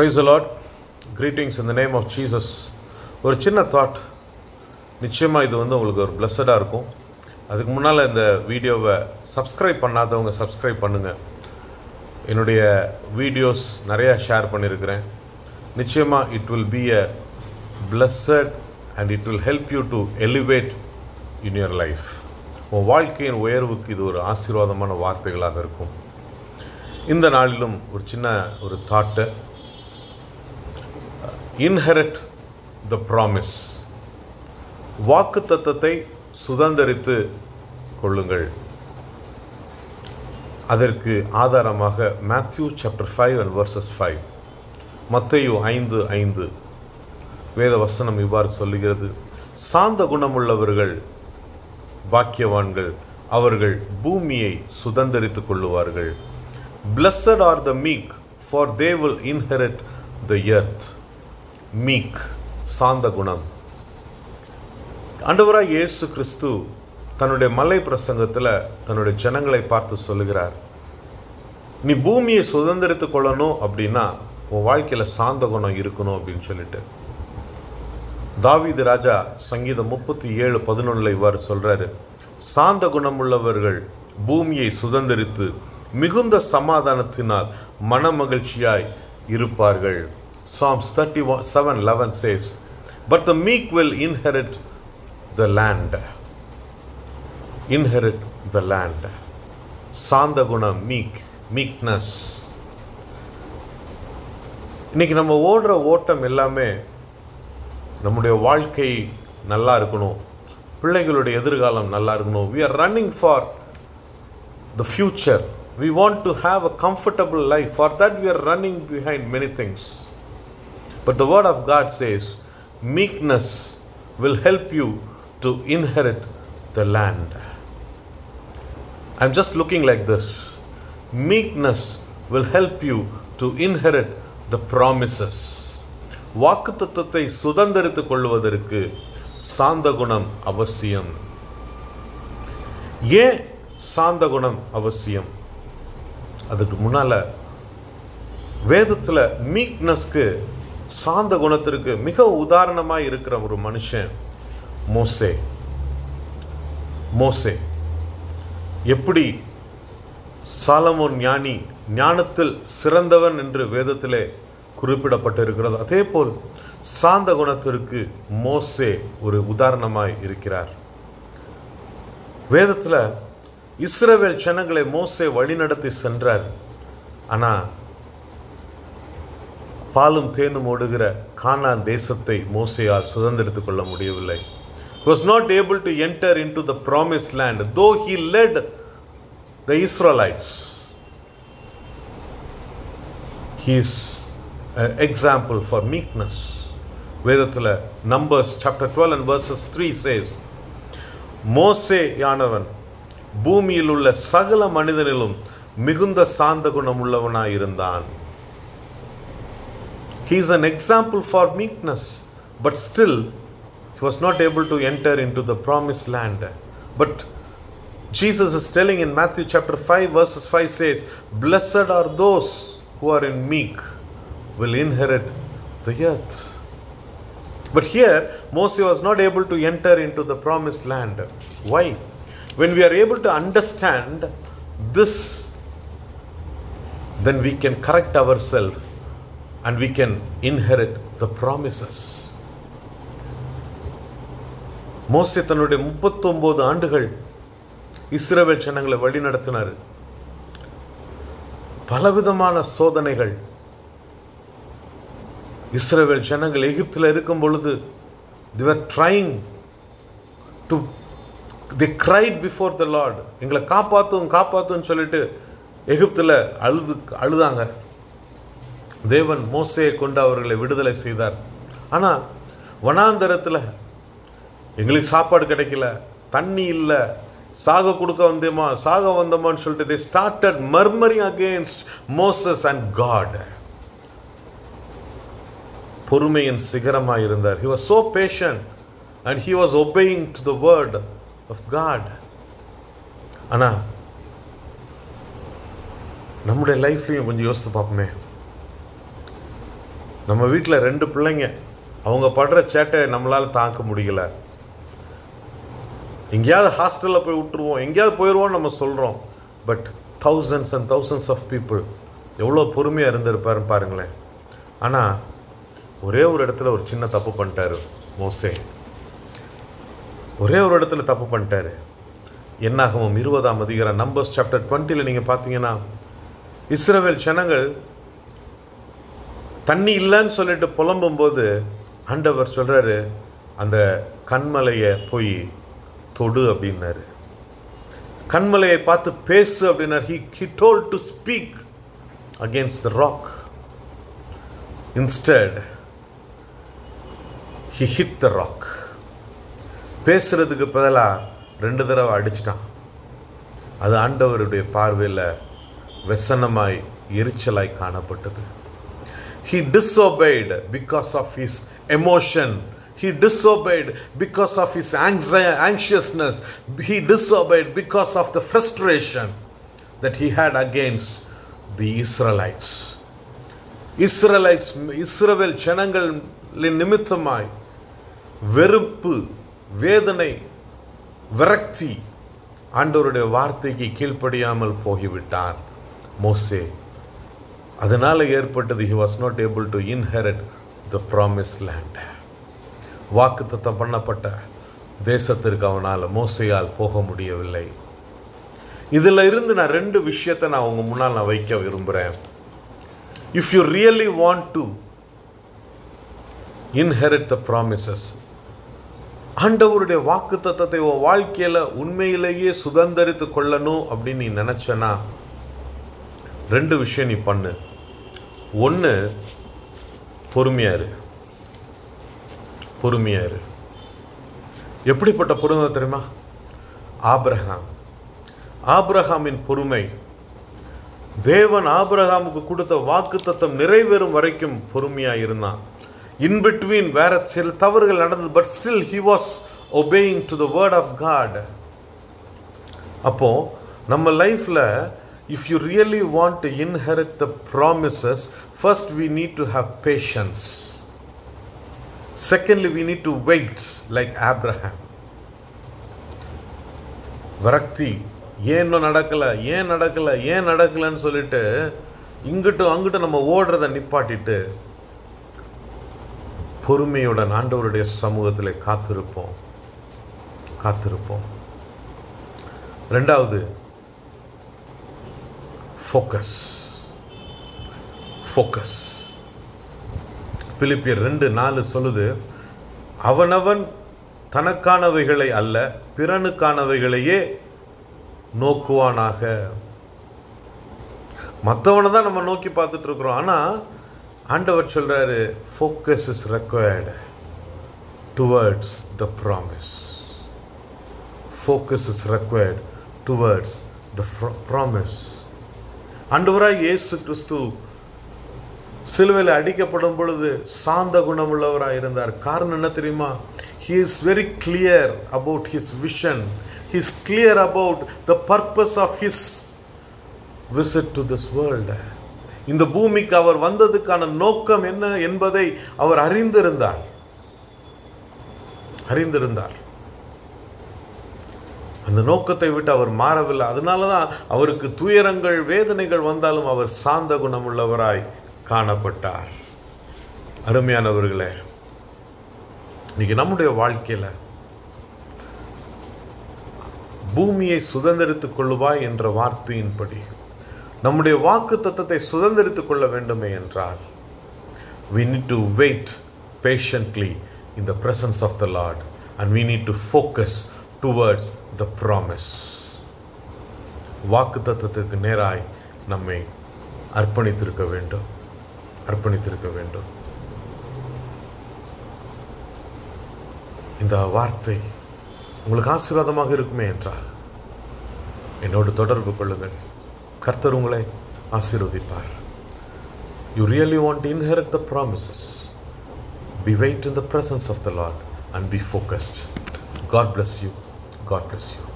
Price allot greetings in the name of Jesus ஒரு சின்ன thought நிச்சயமாக இது வந்து உங்களுக்கு ஒரு பிளஸடாக இருக்கும். அதுக்கு முன்னால் இந்த வீடியோவை சப்ஸ்கிரைப் பண்ணாதவங்க சப்ஸ்கிரைப் பண்ணுங்கள் என்னுடைய வீடியோஸ் நிறையா ஷேர் பண்ணியிருக்கிறேன் நிச்சயமாக it will be a blessed and it will help you to elevate in your life உன் வாழ்க்கையின் உயர்வுக்கு இது ஒரு ஆசீர்வாதமான வார்த்தைகளாக இருக்கும். இந்த நாளிலும் ஒரு சின்ன ஒரு தாட்டை இன்ஹெரிட் த ப்ராமிஸ் வாக்கு தத்தத்தை சுதந்திரித்து கொள்ளுங்கள். அதற்கு ஆதாரமாக Matthew chapter five and verses five Matthew ஐந்து ஐந்து. வேத வசனம் இவ்வாறு சொல்லுகிறது. சாந்த குணமுள்ளவர்கள் பாக்கியவான்கள் அவர்கள் பூமியை சுதந்திரித்துக் கொள்ளுவார்கள். Blessed are the meek for they will inherit the earth meek சாந்த குணம். அண்டவராக இயேசு கிறிஸ்து தன்னுடைய மலை பிரசங்கத்தில் தன்னுடைய ஜனங்களை பார்த்து சொல்லுகிறார் நீ பூமியை சுதந்திரத்து கொள்ளணும் அப்படின்னா உன் வாழ்க்கையில் சாந்த குணம் இருக்கணும் அப்படின்னு சொல்லிட்டு. தாவீது ராஜா சங்கீதம் முப்பத்தி ஏழு பதினொன்றில் இவ்வாறு சொல்கிறாரு சாந்த குணமுள்ளவர்கள் பூமியை சுதந்திரித்து மிகுந்த சமாதானத்தினால் மனமகிழ்ச்சியாய் இருப்பார்கள். Psalms thirty one seven eleven says but the meek will inherit the land inherit the land சாந்த குணம் மீக் மீக்னஸ் இன்னைக்கு நம்ம ஓடுற ஓட்டம் எல்லாமே நம்முடைய வாழ்க்கை நல்லா இருக்கணும். பிள்ளைகளுடைய எதிர்காலம் நல்லா இருக்கணும். We are running for the future we want to have a comfortable life for that we are running behind many things but the word of God says meekness will help you to inherit the land I am just looking like this meekness will help you to inherit the promises வாக்கு தத்துவத்தை சுதந்திரித்துக் கொள்வதற்கு சாந்த குணம் அவசியம் ஏன் சாந்த குணம் அவசியம் அதுக்கு முன்னால வேதத்தில் மீக்னஸ்க்கு சாந்த குணத்திற்கு மிக உதாரணமாக இருக்கிற ஒரு மனுஷன் மோசே. மோசே. எப்படி சாலமோன் ஞானி ஞானத்தில் சிறந்தவன் என்று வேதத்திலே குறிப்பிடப்பட்டிருக்கிறது. அதே போல் சாந்த குணத்திற்கு மோசே ஒரு உதாரணமாய் இருக்கிறார். வேதத்தில் இஸ்ரவேல் ஜனங்களை மோசே வழிநடத்தி சென்றார். ஆனால் பாலும் தேனும் ஓடுகிற கானான் தேசத்தை மோசையால் சுதந்திரித்துக் கொள்ள முடியவில்லை. Was not able to enter in to the promise land though he led the Israelites his example for meekness வேதத்தில் numbers chapter twelve and verses three says மோசே யானவன் பூமியில் உள்ள சகல மனிதனிலும் மிகுந்த சாந்த குணம் உள்ளவனாயிருந்தான் He is an example for meekness, but still he was not able to enter into the promised land. But Jesus is telling in Matthew chapter 5, verses 5 says, Blessed are those who are in meek, will inherit the earth. But here, Moses was not able to enter into the promised land. Why? When we are able to understand this, then we can correct ourselves and we can inherit the promises. மோசே தன்னுடைய முப்பத்தொன்பது ஆண்டுகள் இஸ்ரவேல் ஜனங்களை வழி நடத்தினார். பலவிதமான சோதனைகள். இஸ்ரவேல் ஜனங்கள் எகிப்தில் இருக்கும் பொழுது they were trying to the cried before the Lord எங்களை காப்பாற்றும் காப்பாற்றும் சொல்லிட்டு எகிப்தில் அழுது அழுதாங்க. தேவன் மோசையை கொண்டு அவர்களை விடுதலை செய்தார். ஆனால் வனாந்தரத்தில் எங்களுக்கு சாப்பாடு கிடைக்கல தண்ணி இல்லை சாக கொடுக்க வந்தேமா சாக வந்தோமான்னு சொல்லிட்டு they started murmuring against Moses and God பொறுமையின் சிகரமாக இருந்தார். He was so patient and he was obeying to the word of God ஆனால் நம்முடைய லைஃப்லையும் கொஞ்சம் யோசித்து பார்ப்போமே. நம்ம வீட்டில் ரெண்டு பிள்ளைங்க. அவங்க படுற சேட்டை நம்மளால் தாக்க முடியல. எங்கேயாவது ஹாஸ்டலில் போய் விட்டுருவோம். எங்கேயாவது போயிடுவோம் நம்ம சொல்கிறோம் but thousands and thousands of people எவ்வளோ பொறுமையாக இருந்திருப்பாரு பாருங்களேன். ஆனால் ஒரே ஒரு இடத்துல ஒரு சின்ன தப்பு பண்ணிட்டாரு மோசே. ஒரே ஒரு இடத்துல தப்பு பண்ணிட்டாரு. என்னாகவும் இருபதாம் அதிகாரம் நம்பர்ஸ் சாப்டர் டுவெண்ட்டியில் நீங்கள் பார்த்தீங்கன்னா இஸ்ரேவேல் ஜனங்கள் தண்ணி இல்லைன்னு சொல்லிட்டு புலம்பும்போது ஆண்டவர் சொல்றாரு அந்த கண்மலையை போய் தொடு அப்படின்னாரு. கண்மலையை பார்த்து பேசு அப்படின்னாரு. He he told to speak against the rock instead he hit the rock பேசுறதுக்கு பதிலாக ரெண்டு தடவை அடிச்சிட்டான். அது ஆண்டவருடைய பார்வையில் வெசனமாய் எரிச்சலாய் காணப்பட்டது. he disobeyed because of his emotion he disobeyed because of his anxi- anxiousness he disobeyed because of the frustration that he had against the israelites Israelites இஸ்ரவேல் ஜனங்களின் நிமித்தமாய் வெறுப்பு வேதனை விரக்தி ஆண்டவருடைய வார்த்தைக்கு கீழ்ப்படியாமல் போய்விட்டான் மோசே அதனால் ஏற்பட்டது he was not able to inherit the promise land வாக்குத்தத்தம் பண்ணப்பட்ட தேசத்திற்கு அவனால் மோசையால் போக முடியவில்லை. இதில் இருந்து நான் ரெண்டு விஷயத்தை நான் உங்கள் முன்னால் நான் வைக்க விரும்புகிறேன். If you really want to inherit the promises ஆண்டவருடைய வாக்கு தத்தத்தை உன் வாழ்க்கையில் உண்மையிலேயே சுதந்திரித்து கொள்ளணும் அப்படின்னு நீ நினச்சனா ரெண்டு விஷயம் நீ பண்ணு. ஒன்று பொறுமையாரு பொறுமையாரு எப்படிப்பட்ட பொறுமை தெரியுமா? ஆப்ரஹாம் ஆப்ரஹாமின் பொறுமை தேவன் ஆபிரகாமுக்கு கொடுத்த வாக்கு தத்தம் நிறைவேறும் வரைக்கும் பொறுமையா இருந்தான். இன் பிட்வீன் வேற சில தவறுகள் நடந்தது but still he was obeying to the word of God அப்போ நம்ம லைஃப்ல if you really want to inherit the promises first we need to have patience secondly we need to wait like Abraham விரக்தி. ஏன் இன்னும் நடக்கலை? ஏன் நடக்கலை? ஏன் நடக்கலைன்னு சொல்லிட்டு இங்கிட்டு அங்கிட்டு நம்ம ஓடுறத நிப்பாட்டிட்டு பொறுமையுடன் ஆண்டவருடைய சமூகத்தில் காத்திருப்போம். காத்திருப்போம். ரெண்டாவது ஃபோக்கஸ் ஃபோக்கஸ் பிலிப்பியர் ரெண்டு நாலு சொல்லுது அவனவன் தனக்கானவைகளை அல்ல பிறனுக்கானவைகளையே நோக்குவானாக. மற்றவனை தான் நம்ம நோக்கி பார்த்துட்டு இருக்கிறோம் ஆனால் ஆண்டவர் சொல்கிறாரு focus is required towards the promise focus is required towards the promise அன்றுவராய் இயேசு கிறிஸ்து சிலுவையில் அடிக்கப்படும் பொழுது சாந்த குணமுள்ளவராக இருந்தார். காரணம் என்ன தெரியுமா? He is very clear about his vision he is clear about the purpose of his visit to this world இந்த பூமிக்கு அவர் வந்ததுக்கான நோக்கம் என்ன என்பதை அவர் அறிந்திருந்தார். அறிந்திருந்தார். அந்த நோக்கத்தை விட்டு அவர் மாறவில்லை. அதனால தான் அவருக்கு துயரங்கள் வேதனைகள் வந்தாலும் அவர் சாந்த குணமுள்ளவராய் காணப்பட்டார். அருமையானவர்களே இன்னைக்கு நம்முடைய வாழ்க்கையில் பூமியை சுதந்திரித்துக் கொள்ளுவாய் என்ற வார்த்தையின்படி நம்முடைய வாக்கு தத்தத்தை சுதந்திரித்துக் கொள்ள வேண்டுமே என்றால் we need to wait patiently in the presence of the Lord and we need to focus towards the promise வாக்கு தத்தத்திற்கு நேராய் நம்மை அர்ப்பணித்திருக்க வேண்டும். அர்ப்பணித்திருக்க வேண்டும். இந்த வார்த்தை உங்களுக்கு ஆசீர்வாதமாக இருக்குமே என்றால் என்னோடு தொடர்பு கொள்ளுங்கள். கர்த்தர் உங்களை ஆசீர்வதிப்பார். You really want inherit the promises be wait in the presence of the Lord and be focused God bless you God bless you